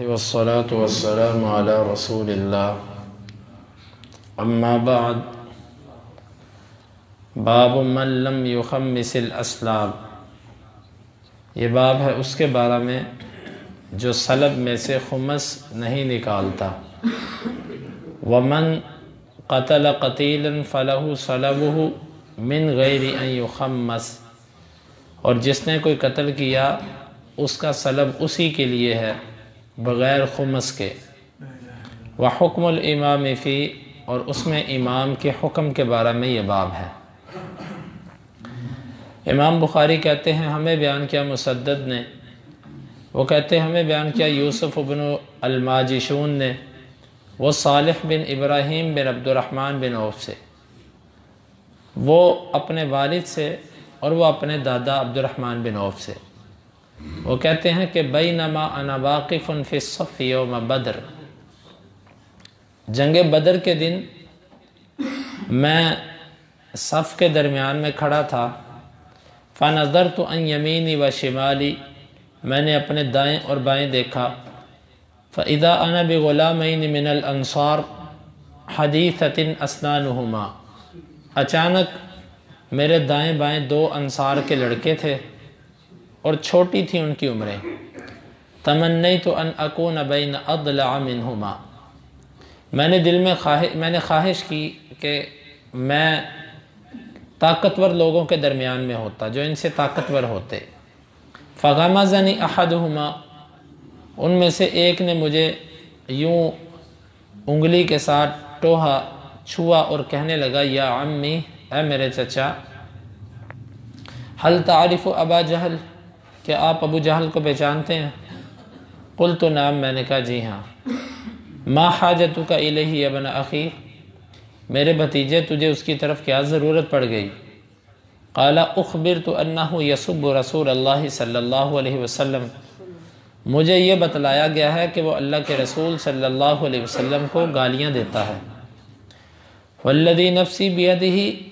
والصلاة والسلام على رسول الله. أما بعد، باب من لم يخمس الاسلام یہ باب ہے اس کے بارے میں جو سلب میں سے خمس نہیں نکالتا. ومن قتل قتیلا فلہ صلبہ من غیر ان یخمس اور جس نے کوئی قتل کیا، اس کا سلب اسی کے لیے ہے. بغیر خمس کے۔ وحکم الامام فی، اور اس میں امام کے حکم کے بارے میں یہ باب ہے۔ امام بخاری کہتے ہیں، ہمیں بیان کیا مسدد نے۔ وہ کہتے ہیں، ہمیں بیان کیا یوسف بن الماجشون نے۔ وہ صالح بن ابراہیم بن عبد الرحمن بن عوف سے۔ وہ اپنے والد سے، اور وہ اپنے دادا عبد الرحمن بن عوف سے۔ وہ کہتے ہیں کہ بینما انا واقف فی الصف یوم بدر۔ جنگ بدر کے دن میں صف کے درمیان میں کھڑا تھا۔ فنظرت ان یمینی و شمالی، میں نے اپنے دائیں اور بائیں دیکھا۔ فاذا انا بغلامین من الانصار حدیثۃ اسنانہما۔ اچانک میرے دائیں بائیں دو انصار کے لڑکے تھے۔ اور چھوٹی تھی ان کی عمریں۔ تمنیت ان اکون بین اضلع منہما۔ میں نے دل میں خواہش، میں نے خواہش کی کہ میں طاقتور لوگوں کے درمیان میں ہوتا، جو ان سے طاقتور ہوتے۔ فغمزنی احدہما۔ ان میں سے ایک نے مجھے یوں انگلی کے ساتھ ٹوہا چھوا اور کہنے لگا، یا عمی، اے میرے چچا حل تعریف ابا جہل؟ کہ آپ ابو جہل کو پہچانتے ہیں؟ قل تو نام میں نے کہا جی ہاں۔ ما حاجتو کا الہی ابن اخی؟ میرے بھتیجے، تجھے اس کی طرف کیا ضرورت پڑ گئی؟ قال، اخبرت انه یسب رسول اللہ صلی اللہ علیہ وسلم۔ مجھے یہ بتلایا گیا ہے کہ وہ اللہ کے رسول صلی اللہ علیہ وسلم کو گالیاں دیتا ہے۔ والذی نفسی بیدہ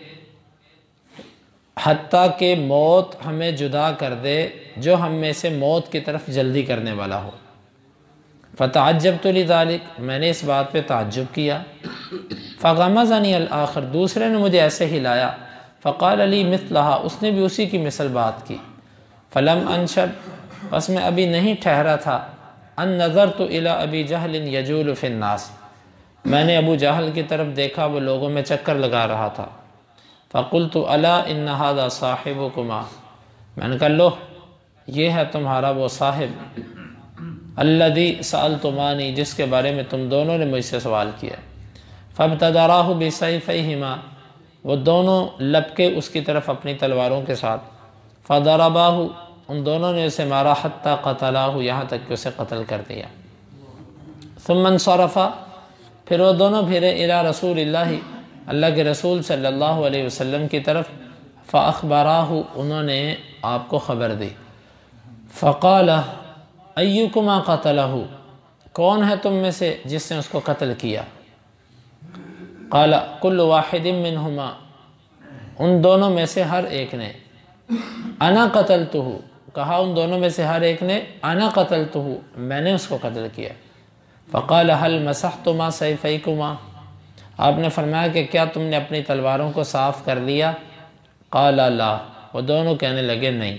حتیٰ کہ موت ہمیں جدا کر دے، جو ہم میں سے موت کی طرف جلدی کرنے والا ہو۔ فتعجب تو ذالک میں نے اس بات پہ تعجب کیا۔ فغمزنی الآخر، دوسرے نے مجھے ایسے ہی لایا فقال علی مثلہا، اس نے بھی اسی کی مثل بات کی۔ فلم انشب بس میں ابھی نہیں ٹھہرا تھا۔ ان نظر تو الا ابی جہل یجول فی الناس۔ میں نے ابو جہل کی طرف دیکھا، وہ لوگوں میں چکر لگا رہا تھا۔ فقلت الا ان هذا صاحبكما میں نے کہا لو، یہ ہے تمہارا وہ صاحب الذي سألتمانی جس کے بارے میں تم دونوں نے مجھ سے سوال کیا۔ فابتدراہ بسیفیہما وہ دونوں لپکے اس کی طرف اپنی تلواروں کے ساتھ۔ فضرباہ ان دونوں نے اسے مارا حتی قتلاہ یہاں تک کہ اسے قتل کر دیا۔ ثم انصرفا پھر وہ دونوں پھرے الى رسول اللہ اللہ کے رسول صلی اللہ علیہ وسلم کی طرف فاخبراہ انہوں نے آپ کو خبر دی۔ فقال ایکما قتلہ کون ہے تم میں سے جس نے اس کو قتل کیا؟ قال کل واحد منہما، ان دونوں میں سے ہر ایک نے۔ انا قتلتہ کہا، ان دونوں میں سے ہر ایک نے، انا قتلتہ میں نے اس کو قتل کیا۔ فقال هل مسحتما سیفیکما؟ آپ نے فرمایا کہ کیا تم نے اپنی تلواروں کو صاف کر لیا؟ قال لا۔ وہ دونوں کہنے لگے نہیں۔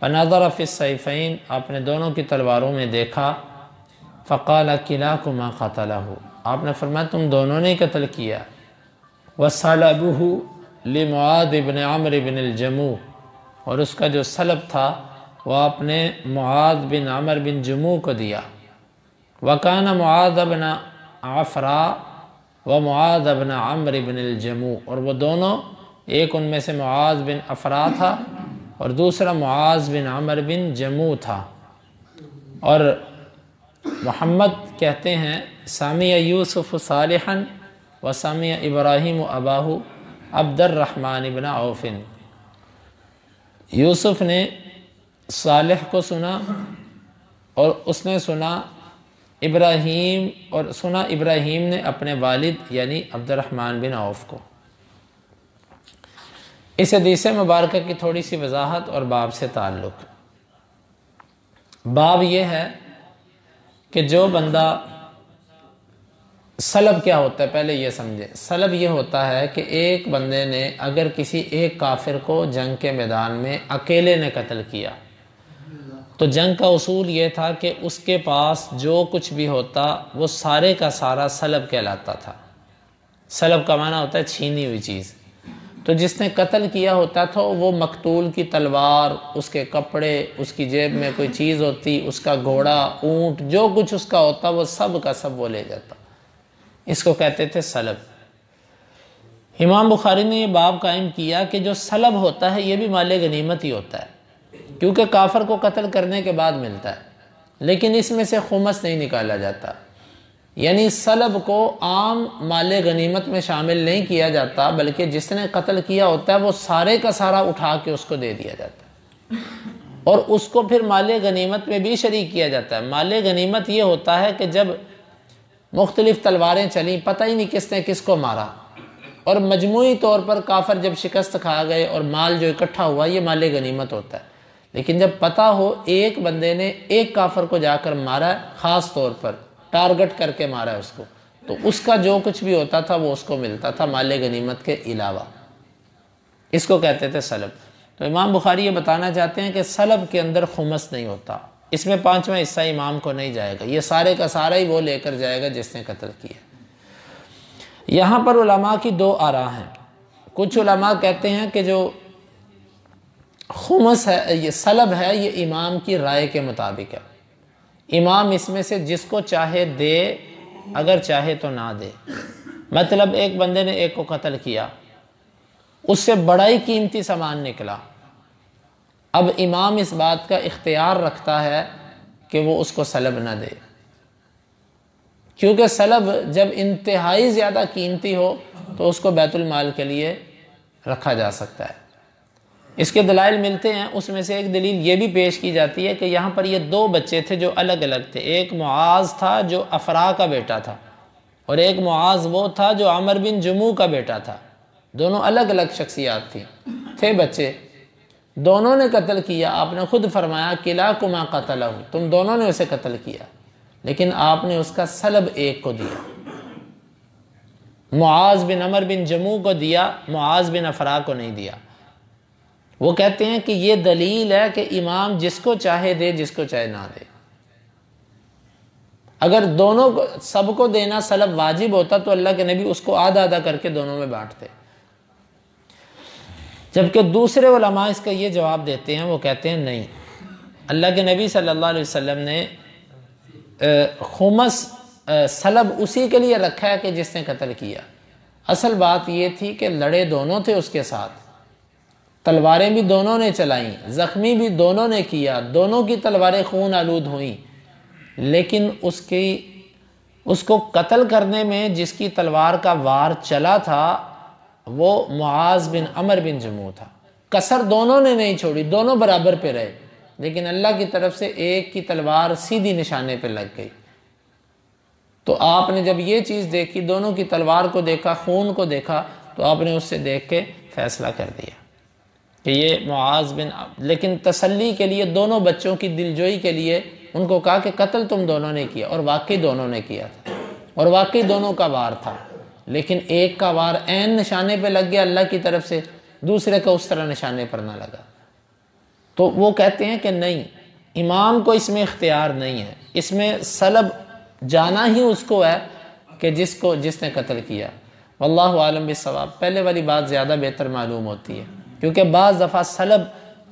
فنظر فی السیفین، آپ نے دونوں کی تلواروں میں دیکھا۔ فقال کلاکما قتلہ آپ نے فرمایا تم دونوں نے قتل کیا۔ وَصَلَبُهُ لِمُعَادِ بن عمر بن الجمو اور اس کا جو سلب تھا، وہ آپ نے معاد بن عمر بن جمو کو دیا۔ وَكَانَ مُعَادَ بن عفرا و معاد بن عمر بن الجمو اور وہ دونوں ایک ان میں سے معاذ بن افرا تھا اور دوسرا معاذ بن عمر بن جمو تھا۔ اور محمد کہتے ہیں سامیہ یوسف صالحا و سامیہ ابراہیم و اباہو عبد الرحمن بن عوفن یوسف نے صالح کو سنا اور اس نے سنا ابراہیم اور سنا ابراہیم نے اپنے والد یعنی عبد الرحمن بن عوف کو۔ اس حدیث مبارکہ کی تھوڑی سی وضاحت اور باب سے تعلق۔ باب یہ ہے کہ جو بندہ سلب کیا ہوتا ہے، پہلے یہ سمجھے۔ سلب یہ ہوتا ہے کہ ایک بندے نے اگر کسی ایک کافر کو جنگ کے میدان میں اکیلے نے قتل کیا تو جنگ کا اصول یہ تھا کہ اس کے پاس جو کچھ بھی ہوتا، وہ سارے کا سارا سلب کہلاتا تھا۔ سلب کا معنی ہوتا ہے چھینی ہوئی چیز۔ تو جس نے قتل کیا ہوتا تھا، وہ مقتول کی تلوار، اس کے کپڑے، اس کی جیب میں کوئی چیز ہوتی، اس کا گھوڑا، اونٹ، جو کچھ اس کا ہوتا، وہ سب کا سب وہ لے جاتا۔ اس کو کہتے تھے سلب۔ امام بخاری نے یہ باب قائم کیا کہ جو سلب ہوتا ہے، یہ بھی مال غنیمت ہی ہوتا ہے۔ کیونکہ کافر کو قتل کرنے کے بعد ملتا ہے۔ لیکن اس میں سے خمس نہیں نکالا جاتا۔ یعنی سلب کو عام مال غنیمت میں شامل نہیں کیا جاتا، بلکہ جس نے قتل کیا ہوتا ہے، وہ سارے کا سارا اٹھا کے اس کو دے دیا جاتا ہے۔ اور اس کو پھر مال غنیمت میں بھی شریک کیا جاتا ہے۔ مال غنیمت یہ ہوتا ہے کہ جب مختلف تلواریں چلیں، پتہ ہی نہیں کس نے کس کو مارا۔ اور مجموعی طور پر کافر جب شکست کھا گئے اور مال جو اکٹھا ہوا، یہ مال غنیمت ہوتا ہے۔ لیکن جب پتہ ہو ایک بندے نے ایک کافر کو جا کر مارا ہے، خاص طور پر ٹارگٹ کر کے مارا ہے اس کو، تو اس کا جو کچھ بھی ہوتا تھا وہ اس کو ملتا تھا مال غنیمت کے علاوہ۔ اس کو کہتے تھے سلب۔ تو امام بخاری یہ بتانا چاہتے ہیں کہ سلب کے اندر خمس نہیں ہوتا۔ اس میں پانچواں حصہ امام کو نہیں جائے گا۔ یہ سارے کا سارا ہی وہ لے کر جائے گا جس نے قتل کیا یہاں پر علماء کی دو آرا ہیں۔ کچھ علماء کہتے ہیں کہ جو خمس ہے، یہ سلب ہے، یہ امام کی رائے کے مطابق ہے۔ امام اس میں سے جس کو چاہے دے، اگر چاہے تو نہ دے۔ مطلب ایک بندے نے ایک کو قتل کیا، اس سے بڑا ہی قیمتی سامان نکلا۔ اب امام اس بات کا اختیار رکھتا ہے کہ وہ اس کو سلب نہ دے۔ کیونکہ سلب جب انتہائی زیادہ قیمتی ہو تو اس کو بیت المال کے لیے رکھا جا سکتا ہے۔ اس کے دلائل ملتے ہیں، اس میں سے ایک دلیل یہ بھی پیش کی جاتی ہے کہ یہاں پر یہ دو بچے تھے جو الگ الگ تھے۔ ایک معاذ تھا جو افرا کا بیٹا تھا اور ایک معاذ وہ تھا جو عمر بن جموں کا بیٹا تھا۔ دونوں الگ الگ شخصیات تھیں، تھے بچے۔ دونوں نے قتل کیا۔ آپ نے خود فرمایا قلعہ کما قتل تم دونوں نے اسے قتل کیا، لیکن آپ نے اس کا سلب ایک کو دیا۔ معاذ بن عمر بن جموں کو دیا، معاذ بن افرا کو نہیں دیا۔ وہ کہتے ہیں کہ یہ دلیل ہے کہ امام جس کو چاہے دے، جس کو چاہے نہ دے۔ اگر دونوں کو، سب کو دینا سلب واجب ہوتا تو اللہ کے نبی اس کو آدھا آدھا کر کے دونوں میں بانٹتے۔ جبکہ دوسرے علماء اس کا یہ جواب دیتے ہیں، وہ کہتے ہیں نہیں۔ اللہ کے نبی صلی اللہ علیہ وسلم نے خمس سلب اسی کے لیے رکھا ہے کہ جس نے قتل کیا۔ اصل بات یہ تھی کہ لڑے دونوں تھے اس کے ساتھ۔ تلواریں بھی دونوں نے چلائیں، زخمی بھی دونوں نے کیا، دونوں کی تلواریں خون آلود ہوئیں۔ لیکن اس کی، اس کو قتل کرنے میں جس کی تلوار کا وار چلا تھا، وہ معاذ بن عمر بن جموں تھا۔ کسر دونوں نے نہیں چھوڑی، دونوں برابر پہ رہے۔ لیکن اللہ کی طرف سے ایک کی تلوار سیدھی نشانے پہ لگ گئی۔ تو آپ نے جب یہ چیز دیکھی، دونوں کی تلوار کو دیکھا، خون کو دیکھا، تو آپ نے اس سے دیکھ کے فیصلہ کر دیا۔ کہ یہ معاذ بن لیکن تسلی کے لیے دونوں بچوں کی دلجوئی کے لیے ان کو کہا کہ قتل تم دونوں نے کیا اور واقعی دونوں نے کیا تھا اور واقعی دونوں کا وار تھا۔ لیکن ایک کا وار عین نشانے پہ لگ گیا اللہ کی طرف سے، دوسرے کا اس طرح نشانے پر نہ لگا۔ تو وہ کہتے ہیں کہ نہیں، امام کو اس میں اختیار نہیں ہے۔ اس میں سلب جانا ہی اس کو ہے کہ جس کو جس نے قتل کیا۔ واللہ عالم بالصواب۔ پہلے والی بات زیادہ بہتر معلوم ہوتی ہے۔ کیونکہ بعض دفعہ سلب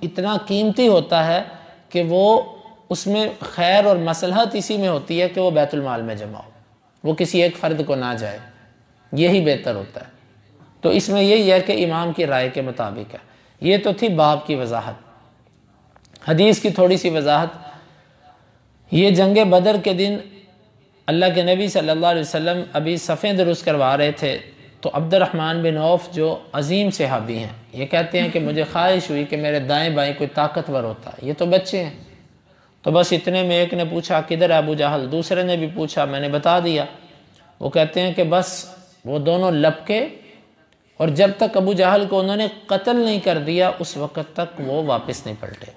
اتنا قیمتی ہوتا ہے کہ وہ اس میں خیر اور مسلحت اسی میں ہوتی ہے کہ وہ بیت المال میں جمع ہو۔ وہ کسی ایک فرد کو نہ جائے۔ یہی بہتر ہوتا ہے۔ تو اس میں یہی ہے کہ امام کی رائے کے مطابق ہے۔ یہ تو تھی باب کی وضاحت۔ حدیث کی تھوڑی سی وضاحت۔ یہ جنگ بدر کے دن اللہ کے نبی صلی اللہ علیہ وسلم ابھی صفیں درست کروا رہے تھے۔ تو عبد الرحمن بن عوف جو عظیم صحابی ہیں، یہ کہتے ہیں کہ مجھے خواہش ہوئی کہ میرے دائیں بائیں کوئی طاقتور ہوتا۔ ہے یہ تو بچے ہیں۔ تو بس اتنے میں ایک نے پوچھا کدھر ابو جہل، دوسرے نے بھی پوچھا، میں نے بتا دیا۔ وہ کہتے ہیں کہ بس وہ دونوں لپکے اور جب تک ابو جہل کو انہوں نے قتل نہیں کر دیا، اس وقت تک وہ واپس نہیں پلٹے۔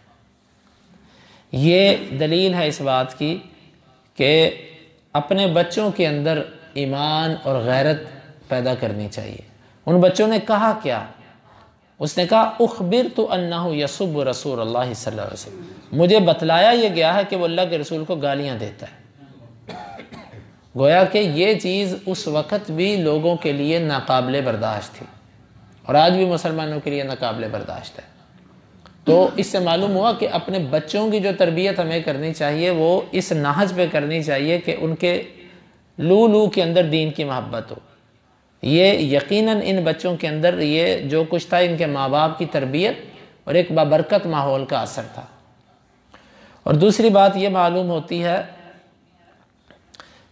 یہ دلیل ہے اس بات کی کہ اپنے بچوں کے اندر ایمان اور غیرت پیدا کرنی چاہیے۔ ان بچوں نے کہا کیا؟ اس نے کہا اخبر تو انہ یسب رسول اللہ صلی اللہ علیہ وسلم۔ مجھے بتلایا یہ گیا ہے کہ وہ اللہ کے رسول کو گالیاں دیتا ہے۔ گویا کہ یہ چیز اس وقت بھی لوگوں کے لیے ناقابل برداشت تھی۔ اور آج بھی مسلمانوں کے لیے ناقابل برداشت ہے۔ تو اس سے معلوم ہوا کہ اپنے بچوں کی جو تربیت ہمیں کرنی چاہیے، وہ اس نہج پہ کرنی چاہیے کہ ان کے لو لو کے اندر دین کی محبت ہو۔ یہ یقیناً ان بچوں کے اندر یہ جو کچھ تھا، ان کے ماں باپ کی تربیت اور ایک بابرکت ماحول کا اثر تھا۔ اور دوسری بات یہ معلوم ہوتی ہے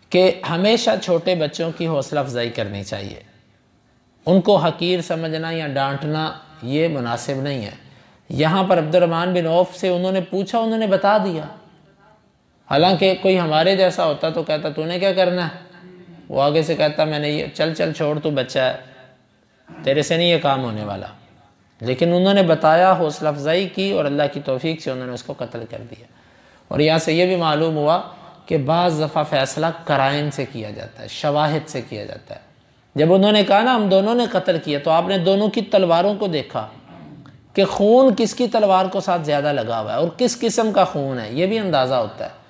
کہ ہمیشہ چھوٹے بچوں کی حوصلہ افزائی کرنی چاہیے۔ ان کو حقیر سمجھنا یا ڈانٹنا یہ مناسب نہیں ہے۔ یہاں پر عبد الرحمن بن عوف سے انہوں نے پوچھا، انہوں نے بتا دیا۔ حالانکہ کوئی ہمارے جیسا ہوتا تو کہتا، تو نے کیا کرنا ہے؟ وہ آگے سے کہتا میں نے یہ چل چل چھوڑ تو بچہ ہے۔ تیرے سے نہیں یہ کام ہونے والا۔ لیکن انہوں نے بتایا حوصلہ افزائی کی اور اللہ کی توفیق سے انہوں نے اس کو قتل کر دیا۔ اور یہاں سے یہ بھی معلوم ہوا کہ بعض دفعہ فیصلہ کرائن سے کیا جاتا ہے، شواہد سے کیا جاتا ہے۔ جب انہوں نے کہا نا ہم دونوں نے قتل کیا تو آپ نے دونوں کی تلواروں کو دیکھا کہ خون کس کی تلوار کو ساتھ زیادہ لگا ہوا ہے اور کس قسم کا خون ہے، یہ بھی اندازہ ہوتا ہے۔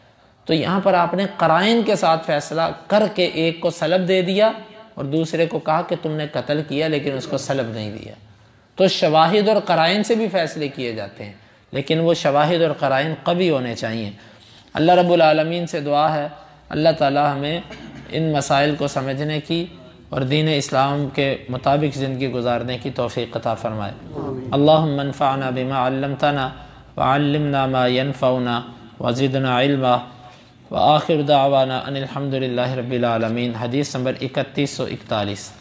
تو یہاں پر آپ نے قرائن کے ساتھ فیصلہ کر کے ایک کو سلب دے دیا اور دوسرے کو کہا کہ تم نے قتل کیا لیکن اس کو سلب نہیں دیا۔ تو شواہد اور قرائن سے بھی فیصلے کیے جاتے ہیں، لیکن وہ شواہد اور قرائن قبی ہونے چاہیے۔ اللہ رب العالمین سے دعا ہے، اللہ تعالی ہمیں ان مسائل کو سمجھنے کی اور دین اسلام کے مطابق زندگی گزارنے کی توفیق عطا فرمائے۔ اللہ منفعنا بما علمتنا وعلمنا ما ينفعنا وزدنا علما۔ وآخر دعوانا ان الحمد للہ رب العالمین حدیث نمبر اکتیس سو اکتالیس۔